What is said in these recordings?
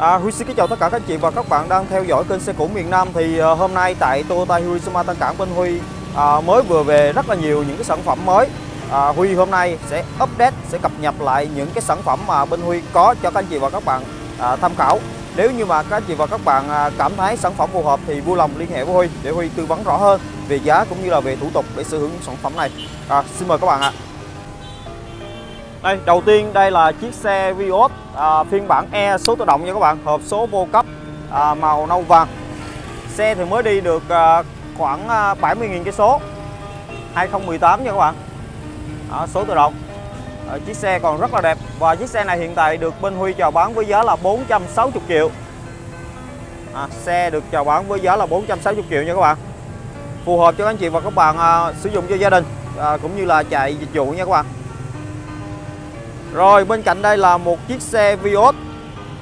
À, Huy xin kính chào tất cả các anh chị và các bạn đang theo dõi kênh xe cũ miền Nam. Thì uh, hôm nay tại Toyota Hiroshima Tân Cảng bên Huy uh, mới vừa về rất là nhiều những cái sản phẩm mới. À, Huy hôm nay sẽ update sẽ cập nhật lại những cái sản phẩm mà bên Huy có cho các anh chị và các bạn à, tham khảo. Nếu như mà các anh chị và các bạn à, cảm thấy sản phẩm phù hợp thì vui lòng liên hệ với Huy để Huy tư vấn rõ hơn về giá cũng như là về thủ tục để sở hữu sản phẩm này. À, xin mời các bạn ạ. Đây đầu tiên đây là chiếc xe Vios à, phiên bản E số tự động nha các bạn hộp số vô cấp à, màu nâu vàng. Xe thì mới đi được à, khoảng à, 70.000 cây số 2018 nha các bạn. À, số tự động. À, chiếc xe còn rất là đẹp và chiếc xe này hiện tại được bên Huy chào bán với giá là 460 triệu. À, xe được chào bán với giá là 460 triệu nha các bạn. Phù hợp cho anh chị và các bạn à, sử dụng cho gia đình à, cũng như là chạy dịch vụ nha các bạn rồi bên cạnh đây là một chiếc xe Vios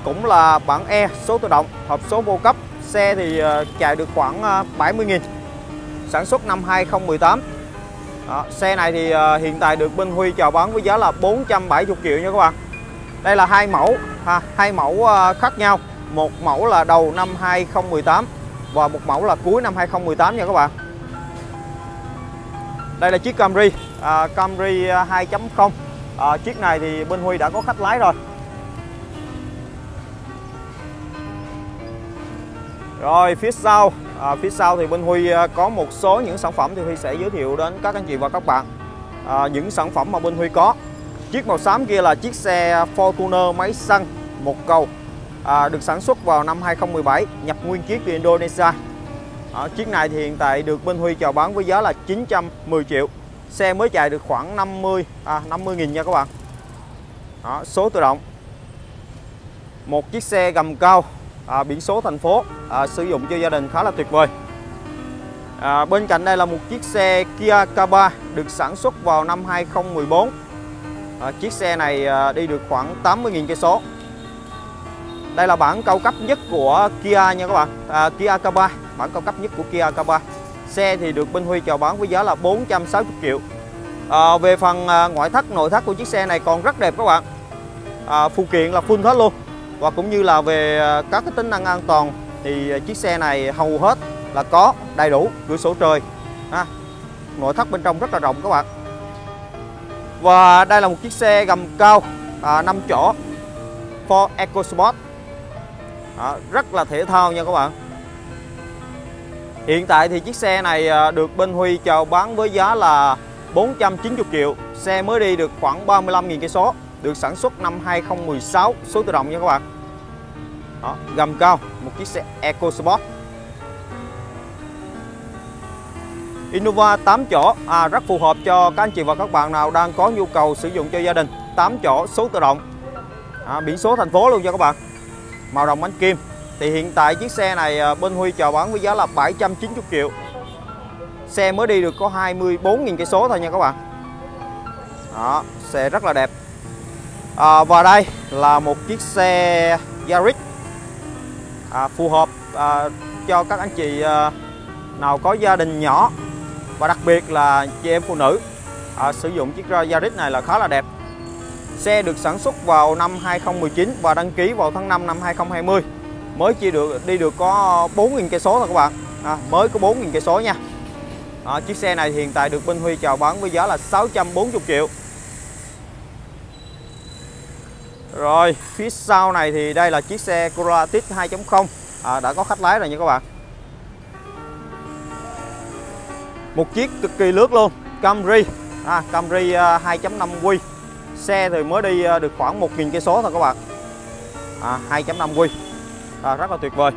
cũng là bản E số tự động hộp số vô cấp. Xe thì ờ, chạy được khoảng ờ, 70.000 sản xuất năm 2018 đó, xe này thì ờ, hiện tại được bên Huy chào bán với giá là 470 triệu nha các bạn. Đây là hai mẫu ha, hai mẫu khác nhau. Một mẫu là đầu năm 2018 và một mẫu là cuối năm 2018 nha các bạn. Đây là chiếc Camry uh, Camry 2.0 à, chiếc này thì bên Huy đã có khách lái rồi. Rồi phía sau à, phía sau thì bên Huy à, có một số những sản phẩm thì Huy sẽ giới thiệu đến các anh chị và các bạn. À, những sản phẩm mà bên Huy có. Chiếc màu xám kia là chiếc xe Fortuner máy xăng một cầu à, được sản xuất vào năm 2017 nhập nguyên chiếc từ Indonesia. À, chiếc này thì hiện tại được bên Huy chào bán với giá là 910 triệu. Xe mới chạy được khoảng 50 à 50 nghìn nha các bạn. Đó, Số tự động. Một chiếc xe gầm cao à, Biển số thành phố à, Sử dụng cho gia đình khá là tuyệt vời. À, Bên cạnh đây là một chiếc xe Kia K3 Được sản xuất vào năm 2014 à, Chiếc xe này à, đi được khoảng 80.000 cây số. Đây là bản cao cấp nhất của Kia nha các bạn. À, Kia K3 Bản cao cấp nhất của Kia K3 Xe thì được minh Huy chào bán với giá là 460 triệu. À, Về phần à, ngoại thất, nội thất của chiếc xe này còn rất đẹp các bạn. À, Phụ kiện là full hết luôn. Và cũng như là về à, các cái tính năng an toàn Thì à, chiếc xe này hầu hết là có đầy đủ cửa sổ trời. Ha. Nội thất bên trong rất là rộng các bạn. Và đây là một chiếc xe gầm cao à, 5 chỗ Ford EcoSport. À, Rất là thể thao nha các bạn. Hiện tại thì chiếc xe này à, được bên Huy chào bán với giá là 490 triệu. Xe mới đi được khoảng 35.000 cây số, được sản xuất năm 2016, số tự động nha các bạn. Đó, gầm cao, một chiếc xe EcoSport. Innova 8 chỗ à, rất phù hợp cho các anh chị và các bạn nào đang có nhu cầu sử dụng cho gia đình. 8 chỗ số tự động. À, biển số thành phố luôn nha các bạn. Màu đồng bánh kim. Thì hiện tại chiếc xe này à, bên Huy chào bán với giá là 790 triệu. Xe mới đi được có 24.000 cây số thôi nha các bạn. Đó, xe rất là đẹp. À, Và đây là một chiếc xe Yaris. À, Phù hợp à, cho các anh chị à, nào có gia đình nhỏ Và đặc biệt là chị em phụ nữ à, Sử dụng chiếc Yaris này là khá là đẹp. Xe được sản xuất vào năm 2019 và đăng ký vào tháng 5 năm 2020 mới chỉ được đi được có 4.000 cây số thôi các bạn. À, mới có 4.000 cây số nha. À, chiếc xe này hiện tại được Minh Huy chào bán với giá là 640 triệu. Rồi phía sau này thì đây là chiếc xe Coratis 2.0 à, đã có khách lái rồi nha các bạn. Một chiếc cực kỳ lướt luôn Camry. À, Camry à, 2.5 quy. Xe thì mới đi à, được khoảng 1.000 cây số thôi các bạn. À, 2.5 quy à, rất là tuyệt vời.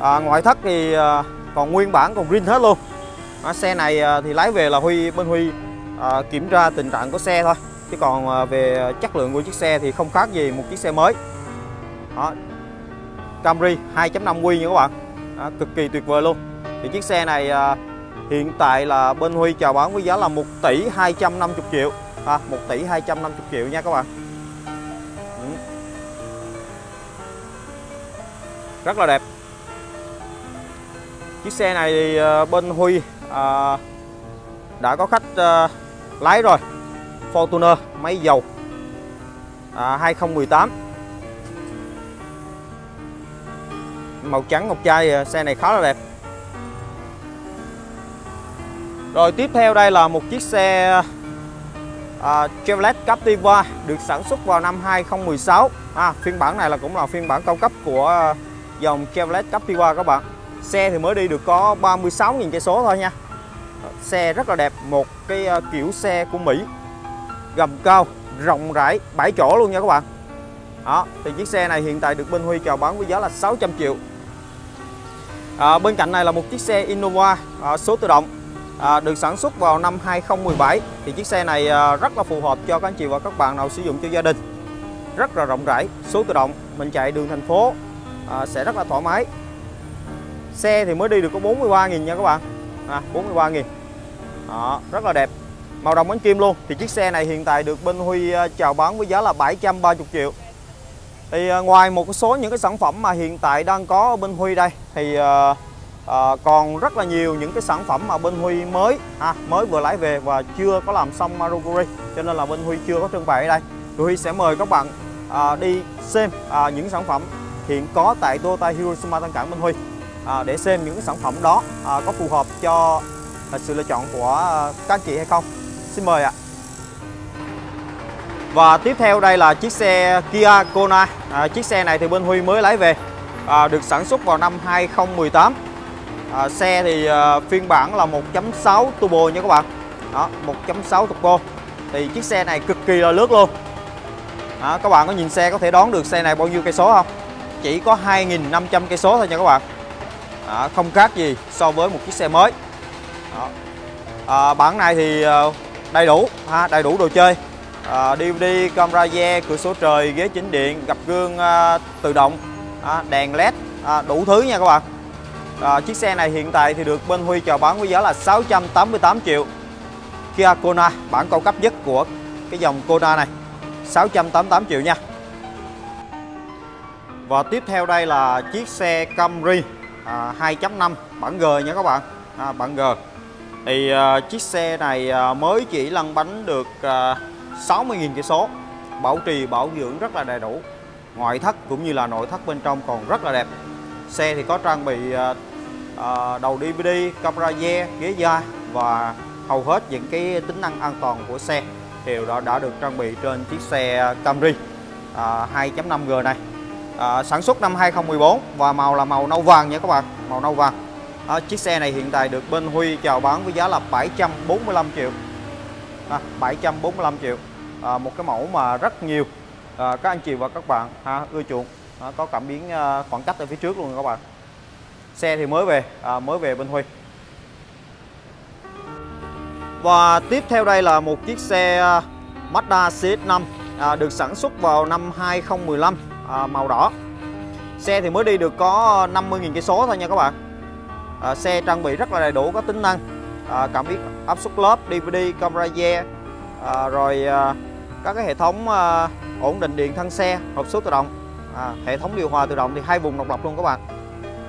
À, ngoại thất thì à, còn nguyên bản còn green hết luôn. À, xe này à, thì lái về là Huy bên Huy à, kiểm tra tình trạng của xe thôi. Chứ còn à, về chất lượng của chiếc xe thì không khác gì một chiếc xe mới. Đó. Camry 2.5 Q nha các bạn. À, cực kỳ tuyệt vời luôn. Thì chiếc xe này à, hiện tại là bên Huy chào bán với giá là 1 tỷ 250 triệu. À, 1 tỷ 250 triệu nha các bạn. Rất là đẹp. Chiếc xe này thì ờ, bên Huy à, đã có khách à, lái rồi. Fortuner máy dầu. À, 2018 màu trắng ngọc trai xe này khá là đẹp. Rồi tiếp theo đây là một chiếc xe uh, Chevrolet Captiva được sản xuất vào năm 2016 à, phiên bản này là cũng là phiên bản cao cấp của dòng Chevrolet Captiva các bạn. Xe thì mới đi được có 36.000 cây số thôi nha. Xe rất là đẹp một cái ờ, kiểu xe của Mỹ. Gầm cao rộng rãi 7 chỗ luôn nha các bạn. Đó thì chiếc xe này hiện tại được bên Huy chào bán với giá là 600 triệu. À, bên cạnh này là một chiếc xe Innova à, số tự động à, được sản xuất vào năm 2017 thì chiếc xe này à, rất là phù hợp cho các anh chị và các bạn nào sử dụng cho gia đình. Rất là rộng rãi số tự động mình chạy đường thành phố à, sẽ rất là thoải mái. Xe thì mới đi được có 43.000 nha các bạn. À, 43.000 đó, rất là đẹp. Màu đồng bánh kim luôn. Thì chiếc xe này hiện tại được bên Huy ờ, chào bán với giá là 730 triệu. Thì à, ngoài một số những cái sản phẩm mà hiện tại đang có ở bên Huy đây thì à, à, còn rất là nhiều những cái sản phẩm mà bên Huy mới à, mới vừa lái về và chưa có làm xong Maruguri. Cho nên là bên Huy chưa có trưng bày ở đây. Thì Huy sẽ mời các bạn à, đi xem à, những sản phẩm hiện có tại Toyota Hiroshima Tân Cảng bên Huy. À, để xem những sản phẩm đó à, có phù hợp cho à, sự lựa chọn của à, các chị hay không. Xin mời ạ. Và tiếp theo đây là chiếc xe Kia Kona. À, chiếc xe này thì bên Huy mới lái về à, được sản xuất vào năm 2018 à, xe thì à, phiên bản là 1.6 turbo nha các bạn. Đó 1.6 turbo. Thì chiếc xe này cực kỳ là lướt luôn. À, các bạn có nhìn xe có thể đoán được xe này bao nhiêu cây số không? Chỉ có 2.500 cây số thôi nha các bạn. À, không khác gì so với một chiếc xe mới. Đó. À, bản này thì ờ, đầy đủ ha, đầy đủ đồ chơi. À, DVD camera re cửa sổ trời ghế chỉnh điện gập gương à, tự động à, đèn led à, đủ thứ nha các bạn. À, chiếc xe này hiện tại thì được bên Huy chào bán với giá là 688 triệu. Kia Kona bản cao cấp nhất của cái dòng Kona này. 688 triệu nha và tiếp theo đây là chiếc xe Camry à, 2.5 bản G nha các bạn. À, bản G. Thì à, chiếc xe này à, mới chỉ lăn bánh được à, 60.000 cây số bảo trì bảo dưỡng rất là đầy đủ. Ngoại thất cũng như là nội thất bên trong còn rất là đẹp. Xe thì có trang bị à, à, đầu DVD, camera re, ghế da và hầu hết những cái tính năng an toàn của xe đều đã, đã được trang bị trên chiếc xe Camry à, 2.5G này à, sản xuất năm 2014 và màu là màu nâu vàng nha các bạn màu nâu vàng. À, chiếc xe này hiện tại được bên Huy chào bán với giá là 745 triệu. À, 745 triệu. À, một cái mẫu mà rất nhiều. À, các anh chị và các bạn ha, ưa chuộng. À, có cảm biến à, khoảng cách ở phía trước luôn các bạn. Xe thì mới về à, mới về bên Huy. Và tiếp theo đây là một chiếc xe Mazda CX-5 à, được sản xuất vào năm 2015 à, màu đỏ. Xe thì mới đi được có 50.000 cây số thôi nha các bạn. À, xe trang bị rất là đầy đủ các tính năng à, cảm biến áp suất lớp DVD camera re à, rồi à, các cái hệ thống à, ổn định điện thân xe hộp số tự động. À, hệ thống điều hòa tự động thì hai vùng độc lập luôn các bạn.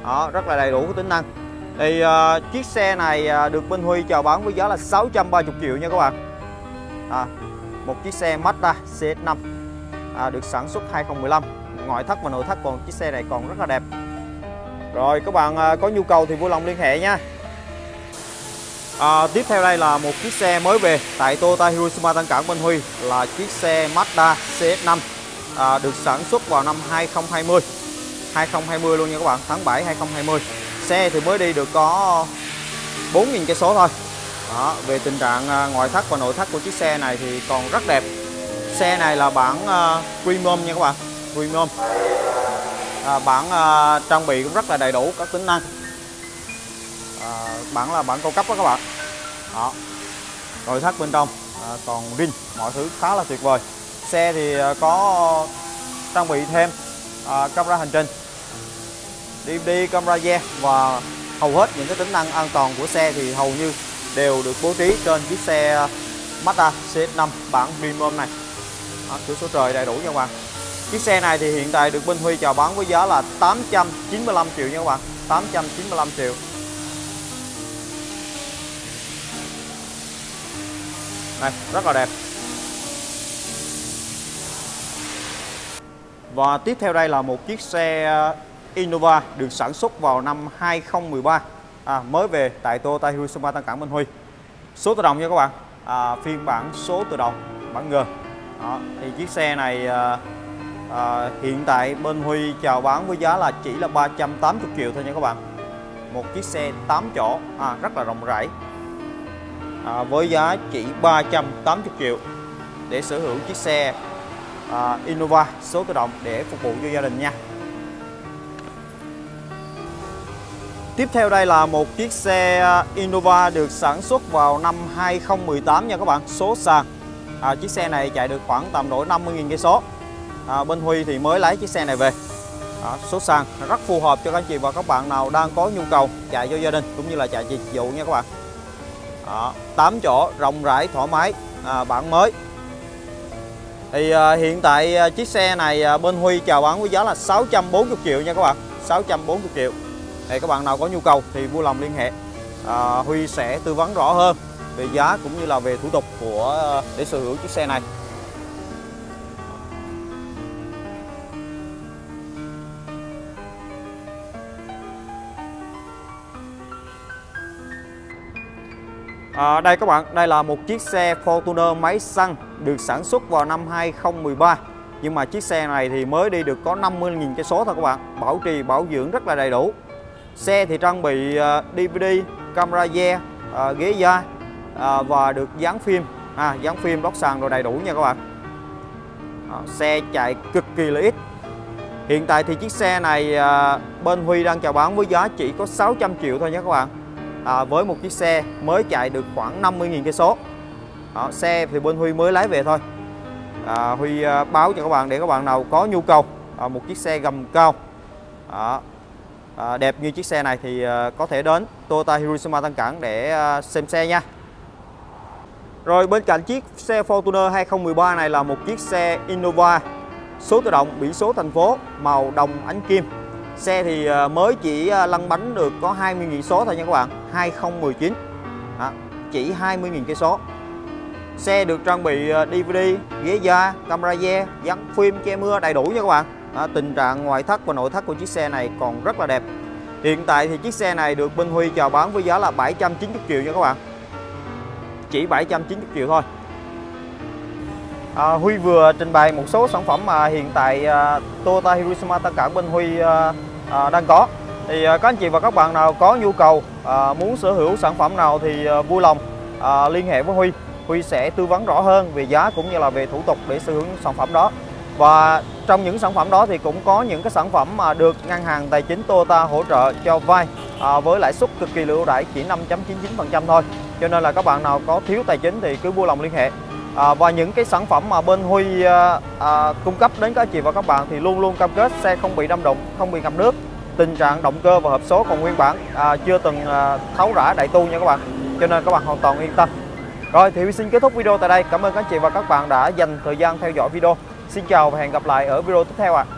Đó, rất là đầy đủ tính năng. Thì à, chiếc xe này à, được Minh Huy chào bán với giá là 630 triệu nha các bạn. À, một chiếc xe Mazda CX-5 à, được sản xuất 2015 ngoại thất và nội thất còn chiếc xe này còn rất là đẹp. Rồi các bạn à, có nhu cầu thì vui lòng liên hệ nha. À, tiếp theo đây là một chiếc xe mới về tại Toyota Hiroshima Tân Cảng Minh Huy là chiếc xe Mazda CX-5 à, được sản xuất vào năm 2020 2020 luôn nha các bạn tháng 7 2020 xe thì mới đi được có 4.000 cây số thôi. Đó, về tình trạng à, ngoại thất và nội thất của chiếc xe này thì còn rất đẹp. Xe này là bản uh, premium nha các bạn premium. À, bản à, trang bị cũng rất là đầy đủ các tính năng. À, bản là bản cao cấp đó các bạn. Đó. Nội thất bên trong. À, còn rin mọi thứ khá là tuyệt vời. Xe thì à, có trang bị thêm à, camera hành trình DVD camera re và hầu hết những cái tính năng an toàn của xe thì hầu như đều được bố trí trên chiếc xe Mazda CX-5 bản premium này. À, cửa số trời đầy đủ nha các bạn chiếc xe này thì hiện tại được minh Huy chào bán với giá là 895 triệu nha các bạn. 895 triệu. Này rất là đẹp. Và tiếp theo đây là một chiếc xe uh, Innova được sản xuất vào năm 2013 à, mới về tại Toyota Hiroshima Tân Cảng Minh Huy. Số tự động nha các bạn. À, phiên bản số tự động bản G. Đó, thì chiếc xe này à, à, hiện tại bên Huy chào bán với giá là chỉ là 380 triệu thôi nha các bạn. Một chiếc xe 8 chỗ à, rất là rộng rãi. À, với giá chỉ 380 triệu để sở hữu chiếc xe à, Innova số tự động để phục vụ cho gia đình nha. Tiếp theo đây là một chiếc xe à, Innova được sản xuất vào năm 2018 nha các bạn số sàn. À, chiếc xe này chạy được khoảng tầm độ 50.000 cây số à, bên Huy thì mới lấy chiếc xe này về. À, số sàn rất phù hợp cho các anh chị và các bạn nào đang có nhu cầu chạy cho gia đình cũng như là chạy dịch vụ nha các bạn. À, 8 chỗ rộng rãi thoải mái. À, bản mới. Thì à, hiện tại à, chiếc xe này à, bên Huy chào bán với giá là 640 triệu nha các bạn. 640 triệu. Thì các bạn nào có nhu cầu thì vui lòng liên hệ. À, Huy sẽ tư vấn rõ hơn về giá cũng như là về thủ tục của à, để sở hữu chiếc xe này. À, đây các bạn, đây là một chiếc xe Fortuner máy xăng được sản xuất vào năm 2013 nhưng mà chiếc xe này thì mới đi được có 50.000 cây số thôi các bạn. Bảo trì bảo dưỡng rất là đầy đủ. Xe thì trang bị à, uh, DVD camera re uh, à, ghế da uh, và được dán phim. À, dán phim lót sàn rồi đầy đủ nha các bạn. À, xe chạy cực kỳ là ít. Hiện tại thì chiếc xe này uh, bên Huy đang chào bán với giá chỉ có 600 triệu thôi nha các bạn à, với một chiếc xe mới chạy được khoảng 50.000 cây số. Xe thì bên Huy mới lái về thôi. À, Huy à, báo cho các bạn để các bạn nào có nhu cầu à, một chiếc xe gầm cao à, à, đẹp như chiếc xe này thì à, có thể đến Toyota Hiroshima Tân Cảng để à, xem xe nha. Rồi bên cạnh chiếc xe Fortuner 2013 này là một chiếc xe Innova số tự động biển số thành phố màu đồng ánh kim. Xe thì à, mới chỉ à, lăn bánh được có 20.000 số thôi nha các bạn. 2019 Đó, Chỉ 20.000 cây số. Xe được trang bị ờ, DVD, ghế da, camera da gắn phim che mưa đầy đủ nha các bạn. Đó, Tình trạng ngoại thất và nội thất của chiếc xe này còn rất là đẹp. Hiện tại thì chiếc xe này được bên Huy chào bán với giá là 790 triệu nha các bạn. Chỉ 790 triệu thôi. À, Huy vừa trình bày một số sản phẩm mà hiện tại à, Toyota Hiroshima tất cả bên Huy à, à, đang có thì à, các anh chị và các bạn nào có nhu cầu à, muốn sở hữu sản phẩm nào thì à, vui lòng à, liên hệ với Huy. Huy sẽ tư vấn rõ hơn về giá cũng như là về thủ tục để sở hữu sản phẩm đó. Và trong những sản phẩm đó thì cũng có những cái sản phẩm mà được ngân hàng tài chính Toyota hỗ trợ cho vay à, với lãi suất cực kỳ ưu đãi chỉ 5.99% thôi. Cho nên là các bạn nào có thiếu tài chính thì cứ vui lòng liên hệ. À, và những cái sản phẩm mà bên Huy à, à, cung cấp đến các anh chị và các bạn thì luôn luôn cam kết xe không bị đâm đụng không bị ngập nước tình trạng động cơ và hộp số còn nguyên bản à, chưa từng à, tháo rã đại tu nha các bạn. Cho nên các bạn hoàn toàn yên tâm. Rồi thì xin kết thúc video tại đây. Cảm ơn các chị và các bạn đã dành thời gian theo dõi video. Xin chào và hẹn gặp lại ở video tiếp theo ạ. à.